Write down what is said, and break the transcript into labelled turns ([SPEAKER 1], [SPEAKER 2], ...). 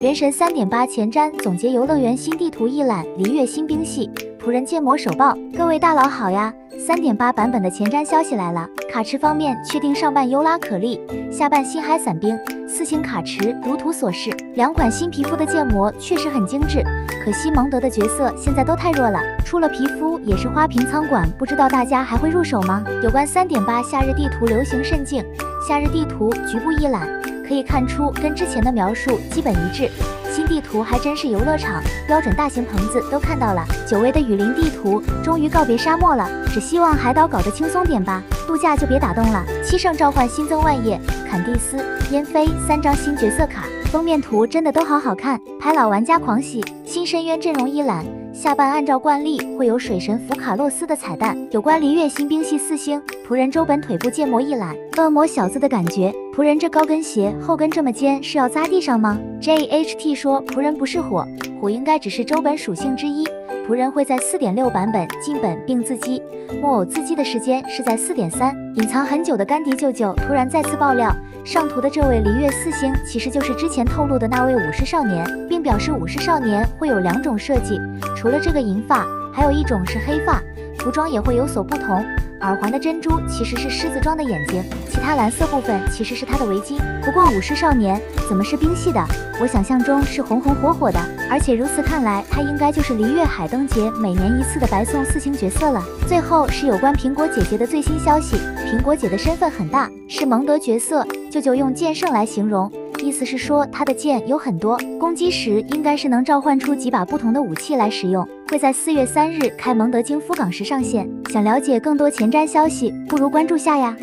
[SPEAKER 1] 原神三点八前瞻总结游乐园新地图一览，璃月新兵系仆人建模首曝。各位大佬好呀！三点八版本的前瞻消息来了，卡池方面确定上半优拉可莉，下半星海伞兵，四星卡池如图所示。两款新皮肤的建模确实很精致，可惜蒙德的角色现在都太弱了，出了皮肤也是花瓶仓管，不知道大家还会入手吗？有关三点八夏日地图流行甚境，夏日地图局部一览。可以看出，跟之前的描述基本一致。新地图还真是游乐场，标准大型棚子都看到了。久违的雨林地图终于告别沙漠了，只希望海岛搞得轻松点吧，度假就别打洞了。七圣召唤新增万叶、坎蒂斯、烟飞三张新角色卡，封面图真的都好好看，拍老玩家狂喜。新深渊阵容一览。下半按照惯例会有水神福卡洛斯的彩蛋，有关璃月新兵系四星仆人周本腿部建模一览，恶魔小子的感觉，仆人这高跟鞋后跟这么尖是要扎地上吗？JHT 说仆人不是火，火应该只是周本属性之一。仆人会在四点六版本进本并自击，木偶自击的时间是在四点三。隐藏很久的甘迪舅舅突然再次爆料，上图的这位璃月四星其实就是之前透露的那位武士少年，并表示武士少年会有两种设计，除了这个银发，还有一种是黑发，服装也会有所不同。耳环的珍珠其实是狮子装的眼睛，其他蓝色部分其实是他的围巾。不过武士少年怎么是冰系的？我想象中是红红火火的，而且如此看来，他应该就是璃月海灯节每年一次的白送四星角色了。最后是有关苹果姐姐的最新消息，苹果姐的身份很大，是蒙德角色，舅舅用剑圣来形容。意思是说，他的剑有很多，攻击时应该是能召唤出几把不同的武器来使用。会在四月三日开蒙德京夫港时上线。想了解更多前瞻消息，不如关注下呀。